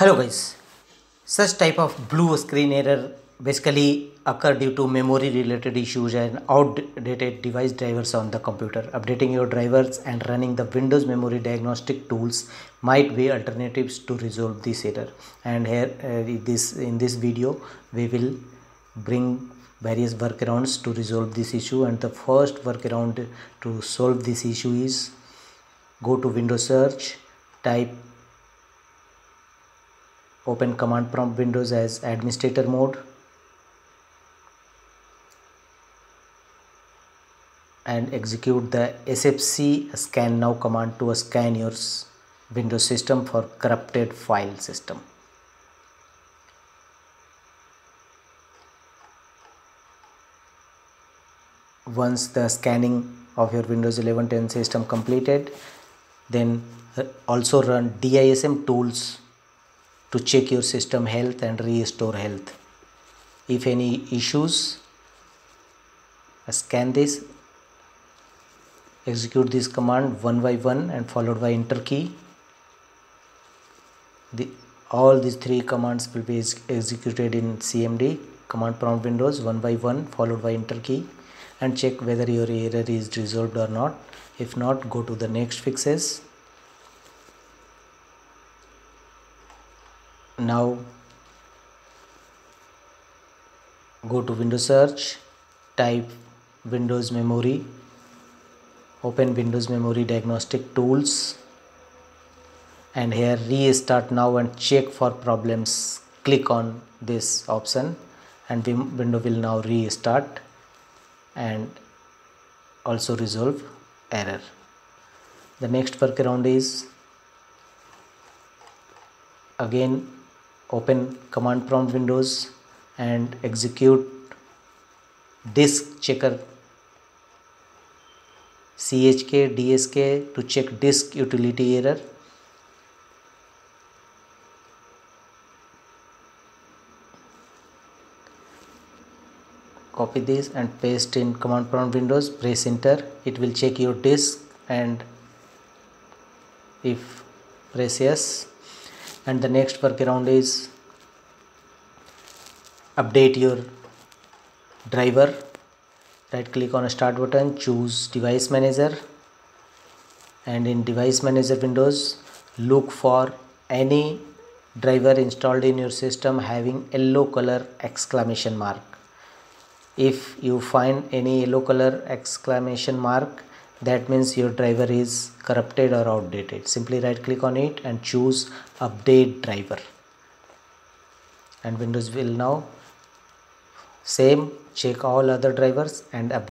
Hello guys, such type of blue screen error basically occur due to memory related issues and outdated device drivers on the computer. Updating your drivers and running the Windows memory diagnostic tools might be alternatives to resolve this error. And here uh, this in this video we will bring various workarounds to resolve this issue and the first workaround to solve this issue is go to Windows search type open command prompt windows as administrator mode. And execute the sfc scan now command to scan your windows system for corrupted file system. Once the scanning of your windows 11 10 system completed then uh, also run dism tools to check your system health and restore health. If any issues scan this execute this command one by one and followed by enter key. The all these three commands will be executed in cmd command prompt windows one by one followed by enter key and check whether your error is resolved or not. If not go to the next fixes now go to windows search type windows memory open windows memory diagnostic tools and here restart now and check for problems. Click on this option and window will now restart and also resolve error. The next workaround is again open command prompt windows and execute disk checker chk dsk to check disk utility error. Copy this and paste in command prompt windows press enter. It will check your disk and if press yes and the next workaround is update your driver. Right click on start button choose device manager. And in device manager windows look for any driver installed in your system having yellow color exclamation mark. If you find any yellow color exclamation mark that means your driver is corrupted or outdated. Simply right click on it and choose update driver. And windows will now same check all other drivers and update